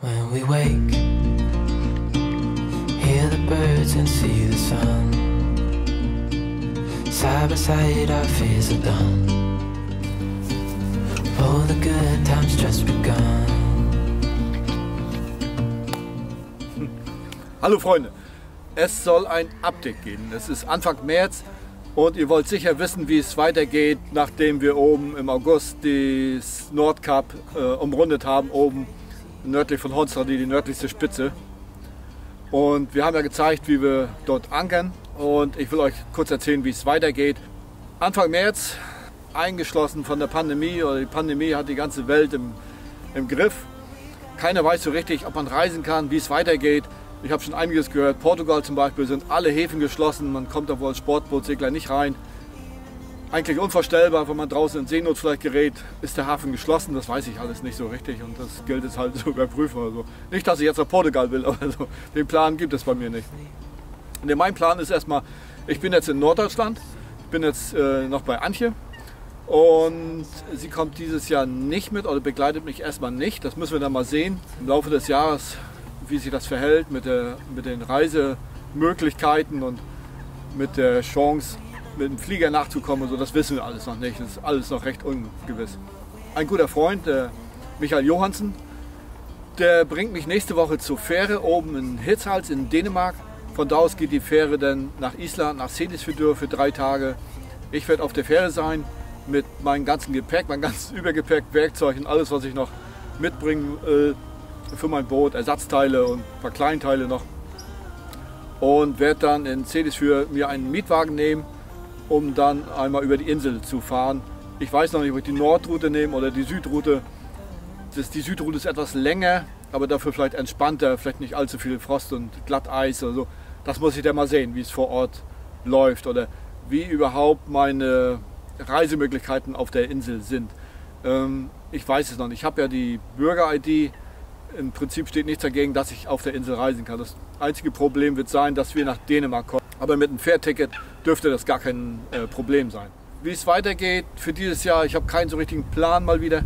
When we wake, hear the birds and see the sun. Side by side, our fears are done. Oh, the good times just begun. Hallo Freunde, es soll ein Update geben. Es ist Anfang März und ihr wollt sicher wissen, wie es weitergeht, nachdem wir oben im August das Nordkap äh, umrundet haben, oben nördlich von Honstrad, die nördlichste Spitze. Und wir haben ja gezeigt, wie wir dort ankern und ich will euch kurz erzählen, wie es weitergeht. Anfang März, eingeschlossen von der Pandemie, oder die Pandemie hat die ganze Welt im, im Griff. Keiner weiß so richtig, ob man reisen kann, wie es weitergeht. Ich habe schon einiges gehört. Portugal zum Beispiel sind alle Häfen geschlossen. Man kommt da wohl als Sportbootsegler nicht rein. Eigentlich unvorstellbar, wenn man draußen in Seenot vielleicht gerät, ist der Hafen geschlossen. Das weiß ich alles nicht so richtig und das gilt es halt zu überprüfen. Also nicht, dass ich jetzt nach Portugal will, aber so, den Plan gibt es bei mir nicht. Und mein Plan ist erstmal, ich bin jetzt in Norddeutschland, ich bin jetzt äh, noch bei Antje und sie kommt dieses Jahr nicht mit oder begleitet mich erstmal nicht. Das müssen wir dann mal sehen im Laufe des Jahres wie sich das verhält mit, der, mit den Reisemöglichkeiten und mit der Chance, mit dem Flieger nachzukommen. So, das wissen wir alles noch nicht. Das ist alles noch recht ungewiss. Ein guter Freund, der Michael Johansen, der bringt mich nächste Woche zur Fähre oben in Hitzhals in Dänemark. Von da aus geht die Fähre dann nach Island, nach Sedisfjordur für drei Tage. Ich werde auf der Fähre sein mit meinem ganzen Gepäck, mein ganzes Übergepäck, Werkzeug und alles, was ich noch mitbringen will für mein Boot, Ersatzteile und ein paar Kleinteile noch. Und werde dann in Cedis für mir einen Mietwagen nehmen, um dann einmal über die Insel zu fahren. Ich weiß noch nicht, ob ich die Nordroute nehme oder die Südroute. Das, die Südroute ist etwas länger, aber dafür vielleicht entspannter, vielleicht nicht allzu viel Frost und Glatteis oder so. Das muss ich dann mal sehen, wie es vor Ort läuft oder wie überhaupt meine Reisemöglichkeiten auf der Insel sind. Ähm, ich weiß es noch nicht. Ich habe ja die Bürger-ID im Prinzip steht nichts dagegen, dass ich auf der Insel reisen kann. Das einzige Problem wird sein, dass wir nach Dänemark kommen. Aber mit einem Fährticket dürfte das gar kein äh, Problem sein. Wie es weitergeht für dieses Jahr, ich habe keinen so richtigen Plan mal wieder.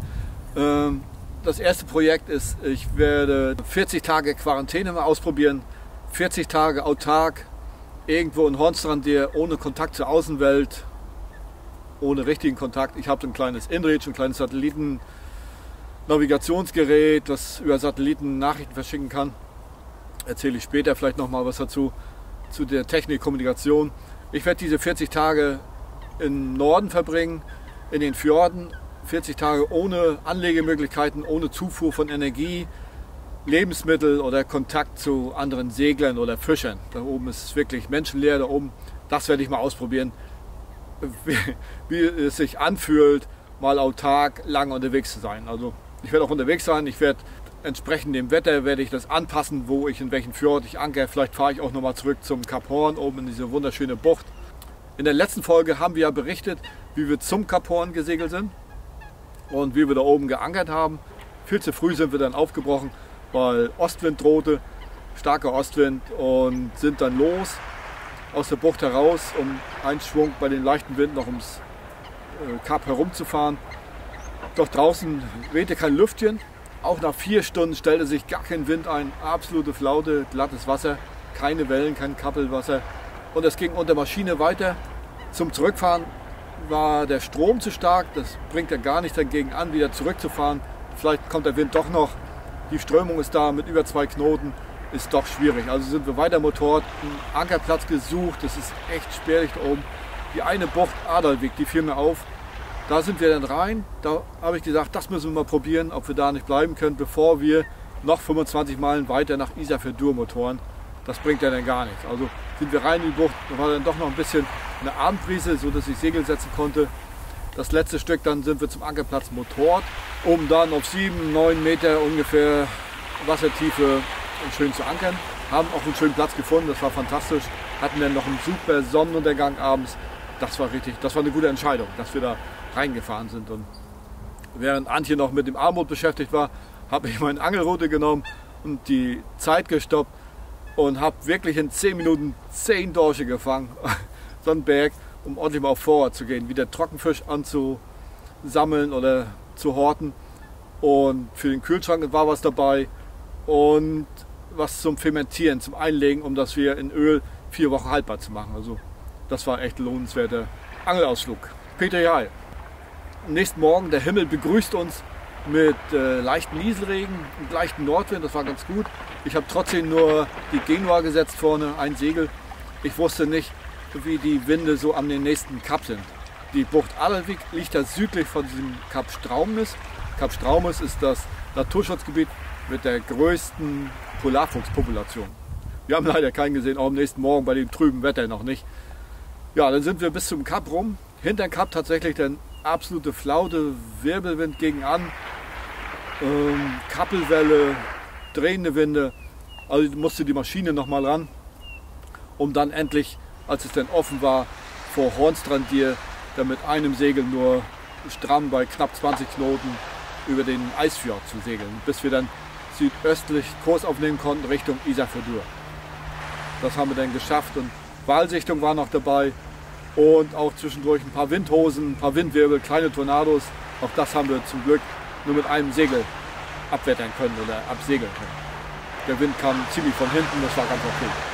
Ähm, das erste Projekt ist, ich werde 40 Tage Quarantäne mal ausprobieren. 40 Tage autark, irgendwo in Hornstrand, ohne Kontakt zur Außenwelt, ohne richtigen Kontakt. Ich habe ein kleines InReach, ein kleines Satelliten. Navigationsgerät, das über Satelliten Nachrichten verschicken kann. Erzähle ich später vielleicht noch mal was dazu, zu der Technik, Kommunikation. Ich werde diese 40 Tage im Norden verbringen, in den Fjorden. 40 Tage ohne Anlegemöglichkeiten, ohne Zufuhr von Energie, Lebensmittel oder Kontakt zu anderen Seglern oder Fischern. Da oben ist es wirklich menschenleer, da oben. Das werde ich mal ausprobieren, wie, wie es sich anfühlt, mal autark lang unterwegs zu sein. Also ich werde auch unterwegs sein. Ich werde entsprechend dem Wetter werde ich das anpassen, wo ich in welchen Fjord ich anker. Vielleicht fahre ich auch noch mal zurück zum Kap Horn, oben in diese wunderschöne Bucht. In der letzten Folge haben wir ja berichtet, wie wir zum Kap Horn gesegelt sind und wie wir da oben geankert haben. Viel zu früh sind wir dann aufgebrochen, weil Ostwind drohte, starker Ostwind und sind dann los aus der Bucht heraus, um einen Schwung bei den leichten Wind noch ums äh, Kap herumzufahren. Doch draußen wehte kein Lüftchen. Auch nach vier Stunden stellte sich gar kein Wind ein. Absolute Flaute, glattes Wasser, keine Wellen, kein Kappelwasser. Und es ging unter Maschine weiter. Zum Zurückfahren war der Strom zu stark. Das bringt ja gar nichts dagegen an, wieder zurückzufahren. Vielleicht kommt der Wind doch noch. Die Strömung ist da mit über zwei Knoten. Ist doch schwierig. Also sind wir weiter Motor, einen Ankerplatz gesucht. Das ist echt spärlich da oben. Die eine Bucht Adalweg, die fiel mir auf. Da sind wir dann rein. Da habe ich gesagt, das müssen wir mal probieren, ob wir da nicht bleiben können, bevor wir noch 25 Meilen weiter nach Isafjordur Motoren. Das bringt ja dann gar nichts. Also sind wir rein in die Bucht. Da war dann doch noch ein bisschen eine Abendbrise, sodass ich Segel setzen konnte. Das letzte Stück, dann sind wir zum Ankerplatz Motort, um dann auf 7, 9 Meter ungefähr Wassertiefe schön zu ankern. Haben auch einen schönen Platz gefunden, das war fantastisch. Hatten dann noch einen super Sonnenuntergang abends. Das war richtig, das war eine gute Entscheidung, dass wir da reingefahren sind. Und während Antje noch mit dem Armut beschäftigt war, habe ich meine Angelrute genommen und die Zeit gestoppt und habe wirklich in 10 Minuten 10 Dorsche gefangen. so einen Berg, um ordentlich mal auf Vorrat zu gehen, wieder Trockenfisch anzusammeln oder zu horten. Und für den Kühlschrank war was dabei. und was zum Fermentieren, zum Einlegen, um das wir in Öl vier Wochen haltbar zu machen. Also das war echt ein lohnenswerter Angelausflug. Peter Jahl. Am nächsten Morgen, der Himmel begrüßt uns mit äh, leichten Nieselregen und leichten Nordwind, das war ganz gut. Ich habe trotzdem nur die Genua gesetzt vorne, ein Segel. Ich wusste nicht, wie die Winde so den nächsten Kap sind. Die Bucht Adelwig liegt da südlich von diesem Kap Straumes. Kap Straumes ist das Naturschutzgebiet mit der größten Polarfuchspopulation. Wir haben leider keinen gesehen, auch am nächsten Morgen bei dem trüben Wetter noch nicht. Ja, dann sind wir bis zum Kap rum. Hinter dem Kap tatsächlich der absolute Flaute, Wirbelwind gegen an, ähm, Kappelwelle, drehende Winde. Also musste die Maschine noch mal ran, um dann endlich, als es dann offen war, vor Hornstrandier, dann mit einem Segel nur stramm bei knapp 20 Knoten über den Eisfjord zu segeln, bis wir dann südöstlich Kurs aufnehmen konnten Richtung Isafjordur. Das haben wir dann geschafft und Wahlsichtung war noch dabei und auch zwischendurch ein paar Windhosen, ein paar Windwirbel, kleine Tornados. Auch das haben wir zum Glück nur mit einem Segel abwettern können oder absegeln können. Der Wind kam ziemlich von hinten, das war ganz okay.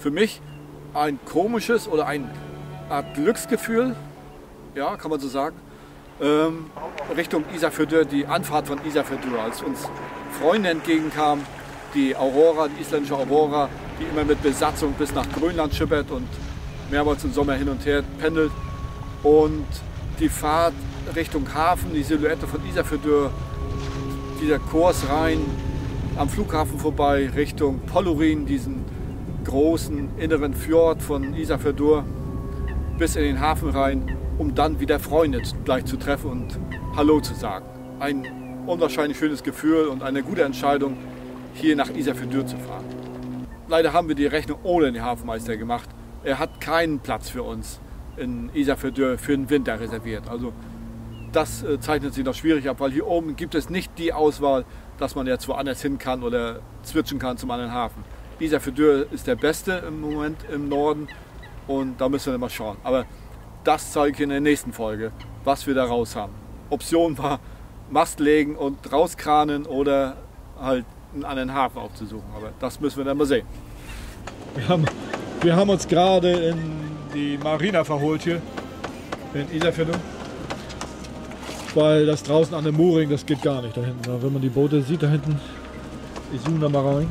Für mich ein komisches oder ein Art Glücksgefühl, ja, kann man so sagen, ähm, Richtung Isafjordur, die Anfahrt von Isafjordur, als uns Freunde entgegenkamen, die Aurora, die isländische Aurora, die immer mit Besatzung bis nach Grönland schippert und mehrmals im Sommer hin und her pendelt. Und die Fahrt Richtung Hafen, die Silhouette von Isafjordur, dieser Kurs rein am Flughafen vorbei Richtung Polurin, diesen großen inneren Fjord von Isafjordur bis in den Hafen rein, um dann wieder Freunde gleich zu treffen und Hallo zu sagen. Ein unwahrscheinlich schönes Gefühl und eine gute Entscheidung, hier nach Isafjordur zu fahren. Leider haben wir die Rechnung ohne den Hafenmeister gemacht. Er hat keinen Platz für uns in Isafjordur für den Winter reserviert. Also das äh, zeichnet sich noch schwierig ab, weil hier oben gibt es nicht die Auswahl, dass man jetzt woanders hin kann oder switchen kann zum anderen Hafen. Isafjordur ist der beste im Moment im Norden und da müssen wir mal schauen. Aber das zeige ich in der nächsten Folge, was wir da raus haben. Option war Mast legen und rauskranen oder halt einen anderen Hafen aufzusuchen. Aber das müssen wir dann mal sehen. Wir haben, wir haben uns gerade in die Marina verholt hier in Isafjordur. Weil das draußen an dem Mooring, das geht gar nicht da hinten. Wenn man die Boote sieht da hinten, ich zoome da mal rein.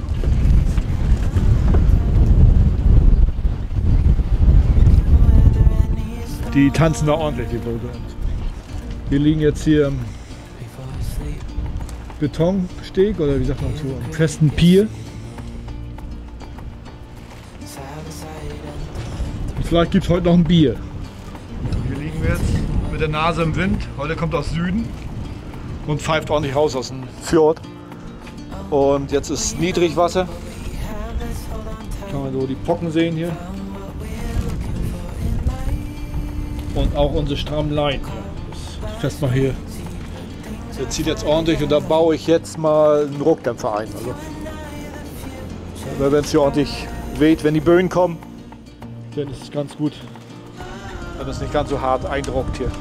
Die tanzen da ordentlich, die Boote. Wir liegen jetzt hier sleep. Betonsteg oder wie sagt man so, am festen Pier. Und vielleicht gibt es heute noch ein Bier. Hier liegen wir jetzt mit der Nase im Wind. Heute kommt aus Süden und pfeift ordentlich raus aus dem Fjord. Und jetzt ist Niedrigwasser. Kann man so die Pocken sehen hier. Und auch unsere strammen Leinen. Das fest mal hier. Der zieht jetzt ordentlich und da baue ich jetzt mal einen Ruckdämpfer ein. Also, wenn es hier ordentlich weht, wenn die Böen kommen, dann ist es ganz gut, wenn es nicht ganz so hart eindruckt hier.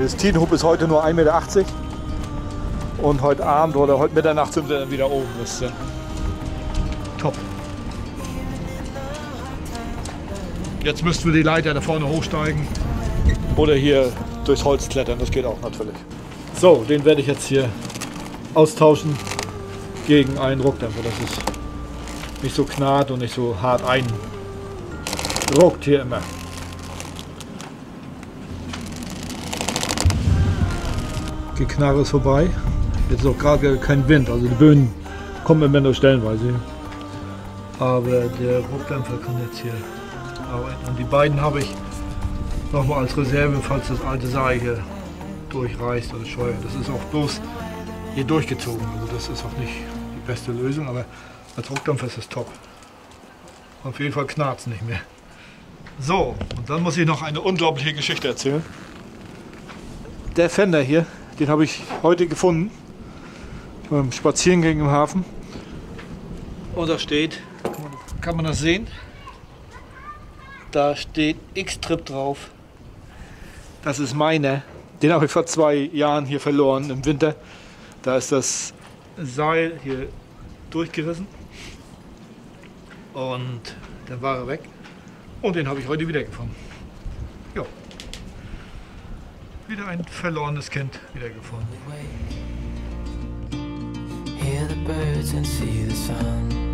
Das Tidenhub ist heute nur 1,80 Meter und heute Abend oder heute Mitternacht sind wir dann wieder oben. Das ist dann Jetzt müssten wir die Leiter da vorne hochsteigen oder hier durchs Holz klettern, das geht auch natürlich. So, den werde ich jetzt hier austauschen gegen einen Ruckdämpfer, dass es nicht so knarrt und nicht so hart einruckt hier immer. Geknarre ist vorbei. Jetzt ist auch gerade kein Wind, also die Böen kommen immer nur stellenweise. Aber der Ruckdämpfer kann jetzt hier arbeiten. Und die beiden habe ich nochmal als Reserve, falls das alte Seil hier durchreißt oder scheuert. Das ist auch bloß hier durchgezogen. Also das ist auch nicht die beste Lösung, aber als Ruckdämpfer ist es top. Auf jeden Fall knarrt es nicht mehr. So, und dann muss ich noch eine unglaubliche Geschichte erzählen. Der Fender hier, den habe ich heute gefunden. Beim Spaziergang im Hafen. Und da steht, kann man das sehen? Da steht X-Trip drauf. Das ist meiner. Den habe ich vor zwei Jahren hier verloren im Winter. Da ist das Seil hier durchgerissen. Und dann war er weg. Und den habe ich heute wieder gefunden. Ja. Wieder ein verlorenes Kind wiedergefunden. Hear the birds and see the sun.